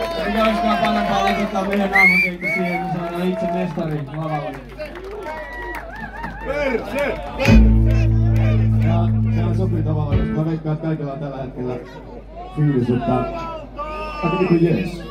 Eikä olisikaan parempaa laittaa meidän aamukeitto siihen, niin saadaan itse mestari lavalle. Ja sehän sopii tavallaan, koska mä veikkaan, että kaikilla on tällä hetkellä fiilis, että jees.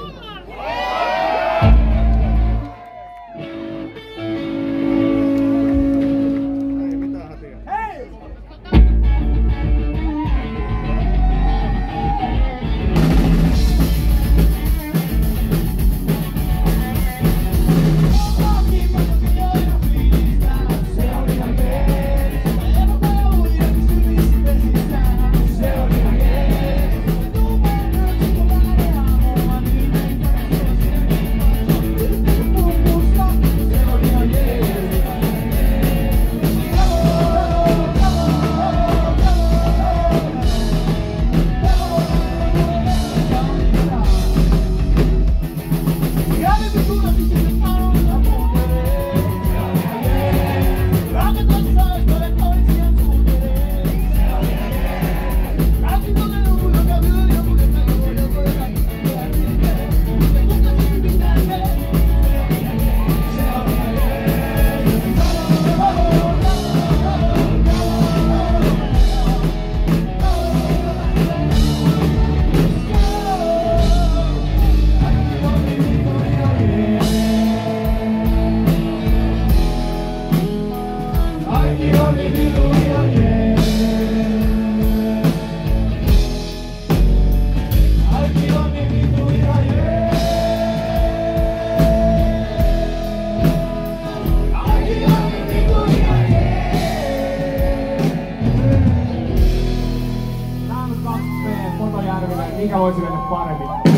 think I was in an economy.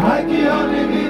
I Haki Ani Vida.